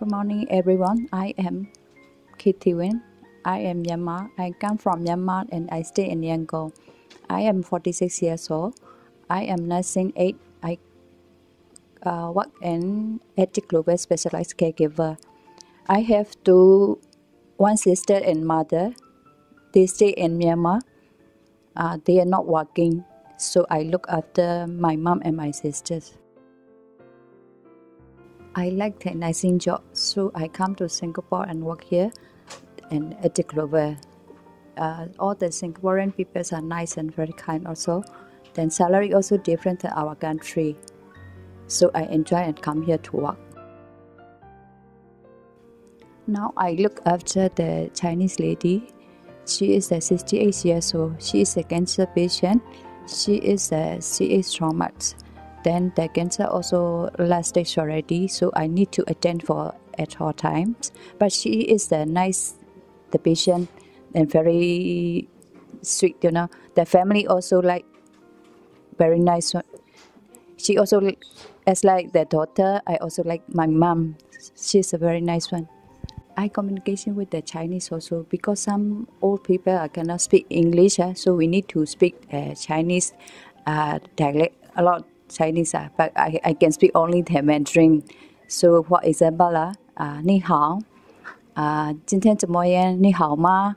Good morning, everyone. I am Kay Thi Win. I am Myanmar. I come from Myanmar and I stay in Yangon. I am 46 years old. I am nursing aide. I uh, work in Active Global Specialized Caregiver. I have two, one sister and mother. They stay in Myanmar. Uh, they are not working, so I look after my mom and my sisters. I like the nursing job, so I come to Singapore and work here and at the Global. Uh, all the Singaporean people are nice and very kind also. Then salary also different than our country. So I enjoy and come here to work. Now I look after the Chinese lady. She is a 68 years old. She is a cancer patient. She is a CA traumat. Then the cancer also last stage already, so I need to attend for at all times. But she is a nice, the patient, and very sweet. You know, the family also like very nice. One. She also, as like the daughter, I also like my mom. She's a very nice one. I communication with the Chinese also because some old people uh, cannot speak English, uh, so we need to speak uh, Chinese uh, dialect a lot Chinese, uh, but I, I can speak only the Mandarin. So for example, uh, 你好，啊、今天怎么样？你好吗？